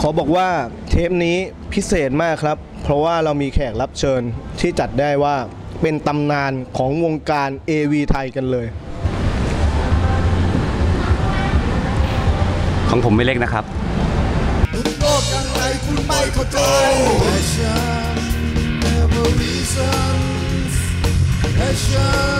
ขอบอกว่าเทปนี้พิเศษมากครับ เพราะว่าเรามีแขกรับเชิญที่จัดได้ว่าเป็นตำนานของวงการ AV ไทยกันเลย ของผมไม่เล็กนะครับ โลกยังไงคุณไม่เข้าใจ Passion never reasons Passion